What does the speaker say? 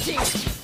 Watching!